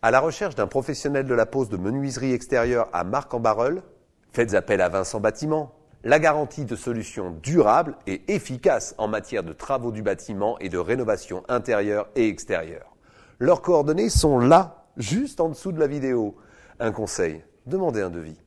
À la recherche d'un professionnel de la pose de menuiserie extérieure à marc en barreul Faites appel à Vincent Bâtiment. La garantie de solutions durables et efficaces en matière de travaux du bâtiment et de rénovation intérieure et extérieure. Leurs coordonnées sont là, juste en dessous de la vidéo. Un conseil, demandez un devis.